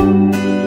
Música